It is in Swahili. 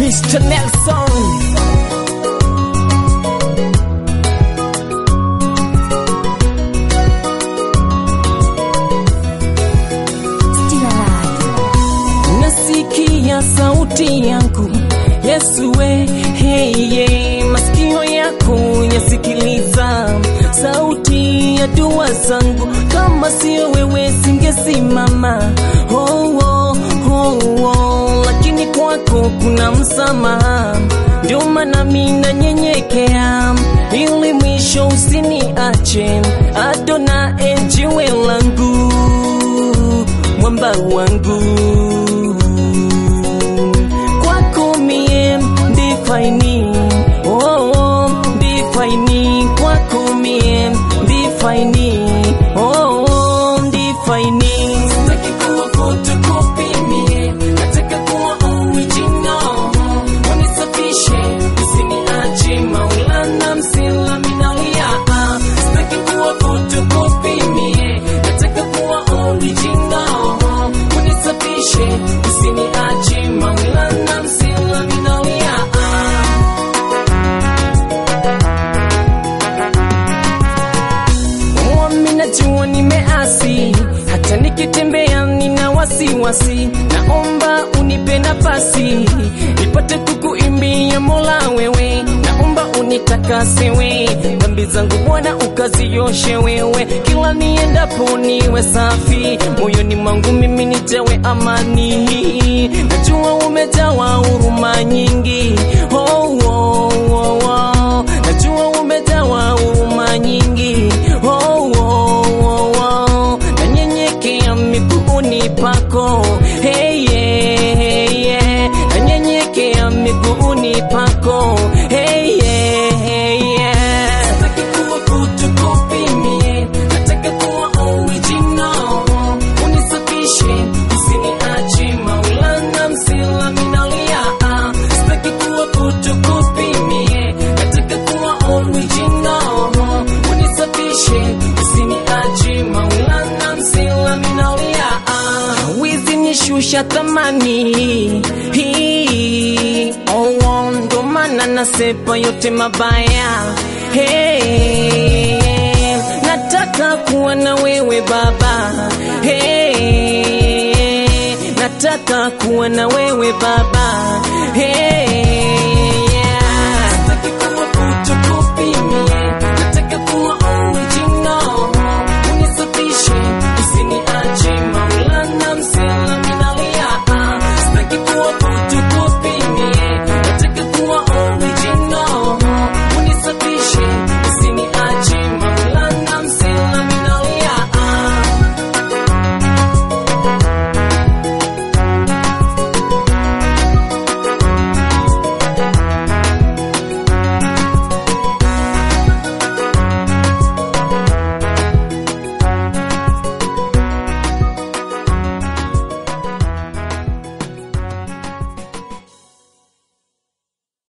Mr. Nelson sauti yangu Yesu we hey, yeah. Zangu, kama sio wewe singesimama. Oh, oh, oh, oh. Lakini kwako kuna msamaha, ndio maana mimi nanyenyekea, ili mwisho usiniache. Adona jiwe langu, mwamba wangu kwako mie ndifaini oh, wasiwasi. Naomba unipe nafasi nipate kukuimbia Mola wewe, naomba unitakase we dhambi zangu Bwana ukazioshe wewe, kila niendapo niwe safi, moyoni mwangu mimi nitewe amani. Miguuni pako hey, yeah, yeah. Nanyenyekea miguuni pako nishusha thamani hii oh, oh, ndo maana nasepa yote mabaya. Hey, nataka kuwa na wewe baba. Hey, nataka kuwa na wewe baba. Hey,